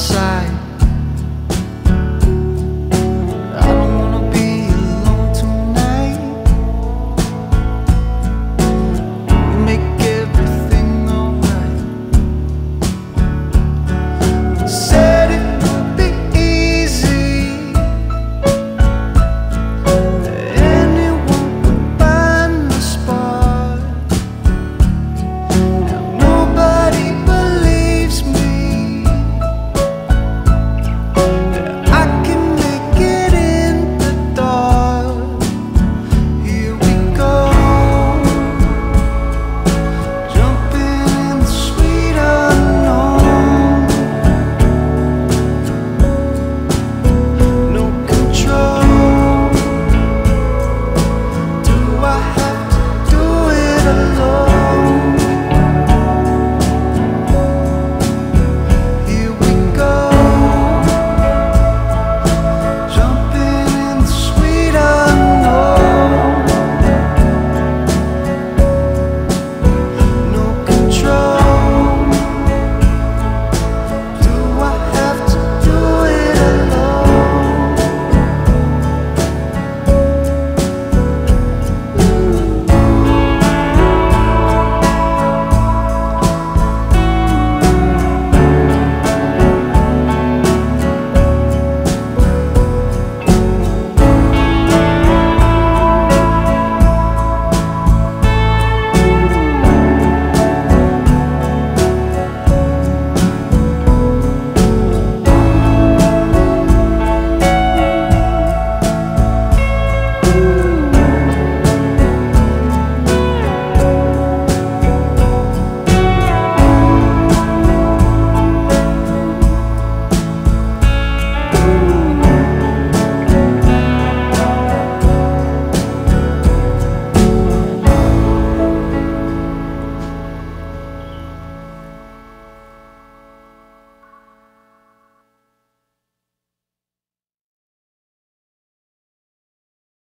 outside.